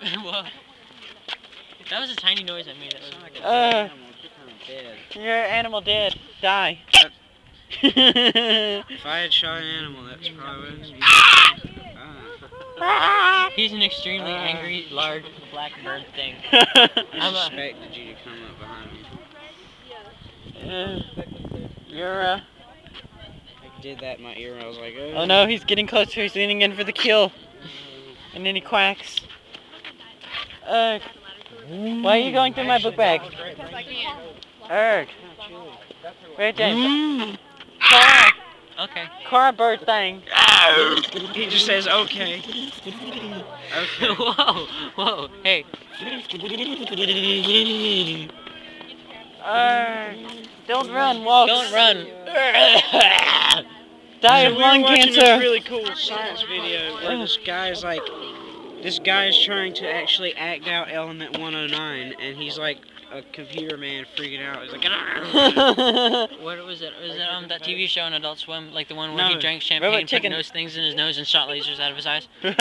Whoa. That was a tiny noise I made. That was. Uh, Dead. your animal dead. Die. If I had shot an animal, that's probably what. Ah, He's an extremely Uh. angry, large black bird thing. I I'm a- suspected you to come up behind me. Uh, you're uh. I did that in my ear and I was like, oh, Oh no, he's getting closer. He's leaning in for the kill. And then he quacks. Uh, why are you going through my book bag? Erg. Right there. Cora, Okay. Cora bird thing. He just says, okay. Okay. whoa, whoa, hey. Erg. Don't run, walk. Don't run. Die of lung cancer. this really cool science video where this guy's like, this guy is trying to actually act out Element 109, and he's like a computer man freaking out. He's like, "Ah." What was it? Was it um that TV show on Adult Swim, like the one where No. he drank champagne, Robot put Chicken. those things in his nose, and shot lasers out of his eyes? Uh,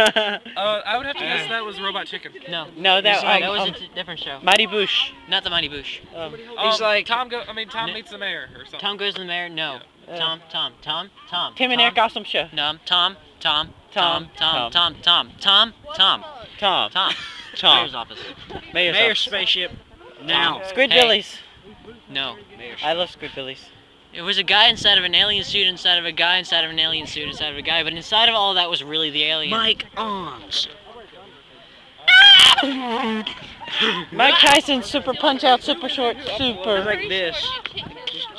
I would have to guess that was Robot Chicken. No, no, that, He's like- that was um, a t- different show. Mighty Boosh. Not the Mighty Boosh. Um, He's Um, like- Tom. Go. I mean, Tom N- meets the mayor or something. Tom goes to the mayor. No. uh, Tom, Tom, Tom, Tom. Tim and Tom, Eric Awesome Show. No, Tom, Tom, Tom, Tom, Tom, Tom, Tom, Tom, Tom, Tom. Tom. Tom. Mayor's office. Mayor's Mayor office. spaceship, now. Squidbillies. No. Mayor I love Squidbillies. It was a guy inside of an alien suit, inside of a guy, inside of an alien suit, inside of a guy, but inside of all that was really the alien. Mike Ons. Mike Tyson, super punch out, super short, super. like this.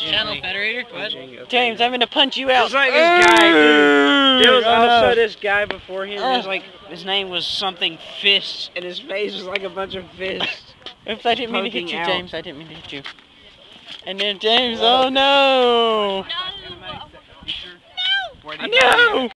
Channel Frederator, what? James, I'm gonna punch you out. There's like this guy, dude. There was also this guy before him. His uh. like his name was something fist, and his face was like a bunch of fists. Oops, I didn't mean to hit you. James. I didn't mean to hit you. And then James, oh no! No! No!